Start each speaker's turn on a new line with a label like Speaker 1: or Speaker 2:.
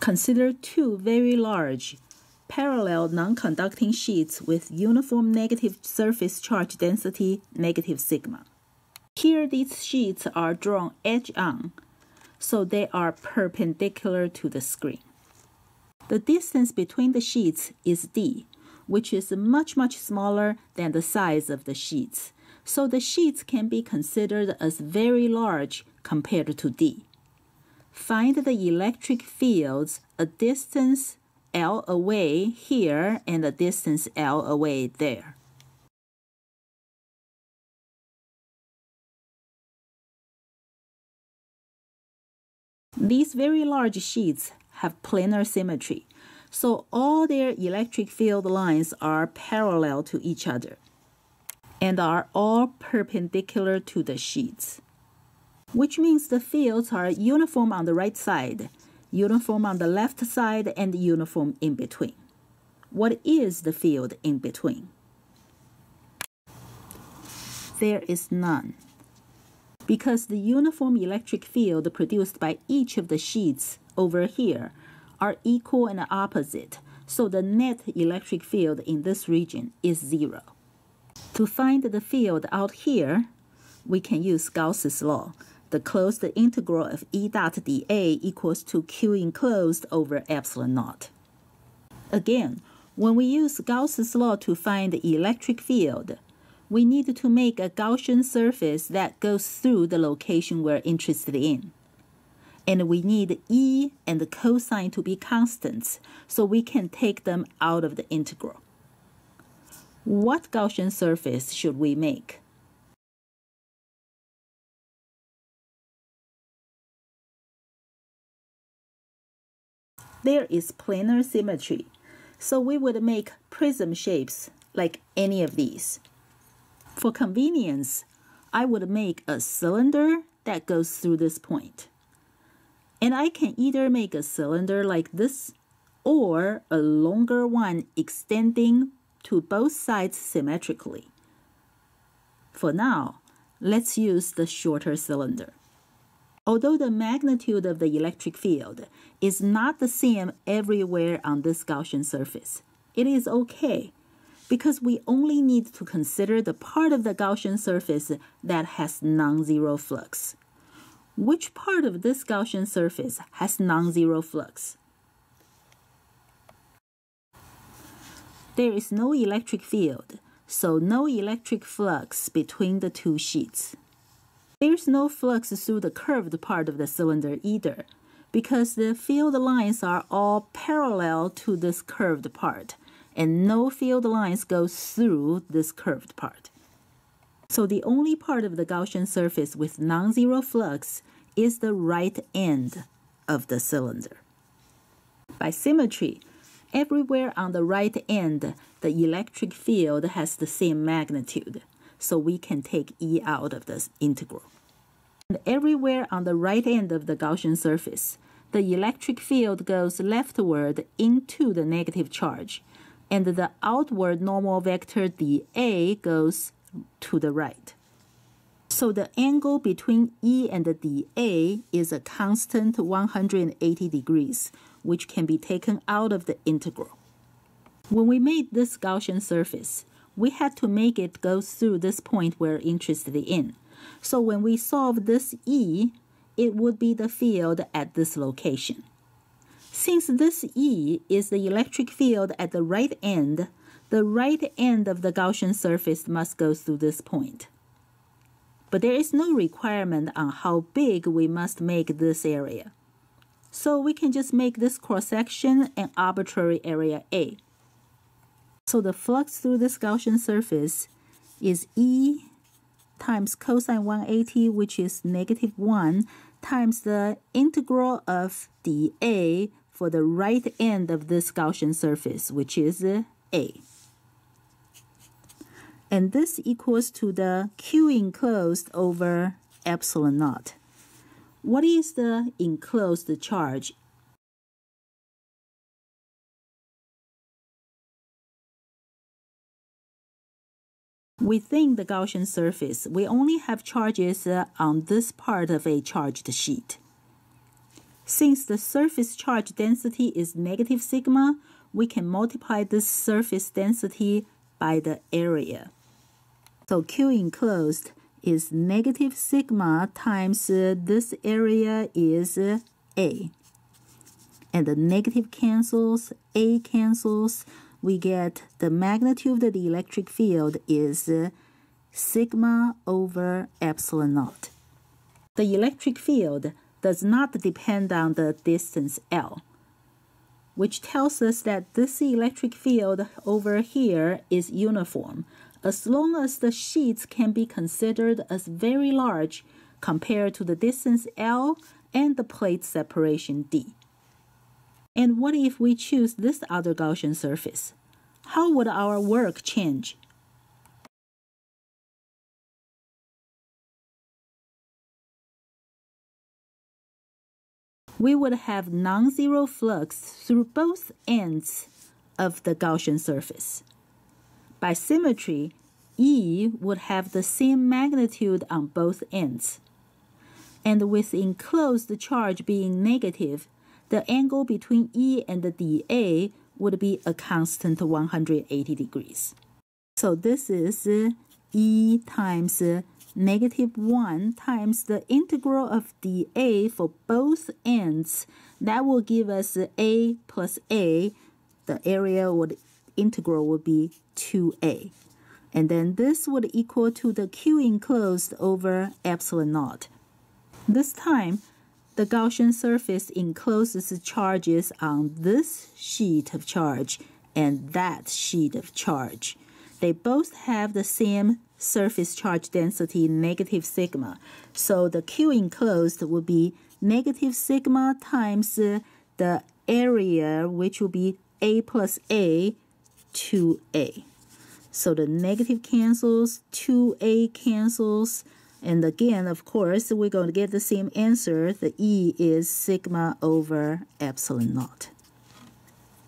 Speaker 1: Consider two very large, parallel non-conducting sheets with uniform negative surface charge density negative sigma. Here these sheets are drawn edge-on, so they are perpendicular to the screen. The distance between the sheets is d, which is much much smaller than the size of the sheets, so the sheets can be considered as very large compared to d. Find the electric fields a distance L away here and a distance L away there. These very large sheets have planar symmetry, so all their electric field lines are parallel to each other and are all perpendicular to the sheets, which means the fields are uniform on the right side, uniform on the left side, and uniform in between. What is the field in between? There is none because the uniform electric field produced by each of the sheets over here are equal and opposite, so the net electric field in this region is zero. To find the field out here, we can use Gauss's law. The closed integral of E dot dA equals to Q enclosed over epsilon naught. Again, when we use Gauss's law to find the electric field, we need to make a Gaussian surface that goes through the location we're interested in. And we need E and the cosine to be constants, so we can take them out of the integral. What Gaussian surface should we make? There is planar symmetry, so we would make prism shapes like any of these. For convenience, I would make a cylinder that goes through this point. And I can either make a cylinder like this or a longer one extending to both sides symmetrically. For now, let's use the shorter cylinder. Although the magnitude of the electric field is not the same everywhere on this Gaussian surface, it is okay because we only need to consider the part of the Gaussian surface that has non-zero flux. Which part of this Gaussian surface has non-zero flux? There is no electric field, so no electric flux between the two sheets. There's no flux through the curved part of the cylinder either, because the field lines are all parallel to this curved part, and no field lines go through this curved part. So the only part of the Gaussian surface with non-zero flux is the right end of the cylinder. By symmetry, everywhere on the right end, the electric field has the same magnitude, so we can take E out of this integral. And everywhere on the right end of the Gaussian surface, the electric field goes leftward into the negative charge, and the outward normal vector dA goes to the right. So the angle between E and dA is a constant 180 degrees, which can be taken out of the integral. When we made this Gaussian surface, we had to make it go through this point we're interested in. So when we solve this E, it would be the field at this location. Since this E is the electric field at the right end, the right end of the Gaussian surface must go through this point. But there is no requirement on how big we must make this area. So we can just make this cross-section an arbitrary area A. So the flux through this Gaussian surface is E times cosine 180, which is negative 1, times the integral of dA for the right end of this Gaussian surface, which is A. And this equals to the Q enclosed over epsilon naught. What is the enclosed charge? Within the Gaussian surface, we only have charges on this part of a charged sheet. Since the surface charge density is negative sigma, we can multiply this surface density by the area. So Q enclosed is negative sigma times uh, this area is uh, A. And the negative cancels, A cancels, we get the magnitude of the electric field is uh, sigma over epsilon naught. The electric field does not depend on the distance L, which tells us that this electric field over here is uniform as long as the sheets can be considered as very large compared to the distance L and the plate separation D. And what if we choose this other Gaussian surface? How would our work change? we would have non-zero flux through both ends of the Gaussian surface. By symmetry, E would have the same magnitude on both ends. And with enclosed charge being negative, the angle between E and the dA would be a constant 180 degrees. So this is E times negative 1 times the integral of dA for both ends. That will give us a plus a. The area would integral would be 2a. And then this would equal to the Q enclosed over epsilon naught. This time, the Gaussian surface encloses charges on this sheet of charge and that sheet of charge. They both have the same surface charge density, negative sigma. So the Q enclosed will be negative sigma times the area, which will be A plus A, 2A. So the negative cancels, 2A cancels, and again, of course, we're going to get the same answer. The E is sigma over epsilon naught.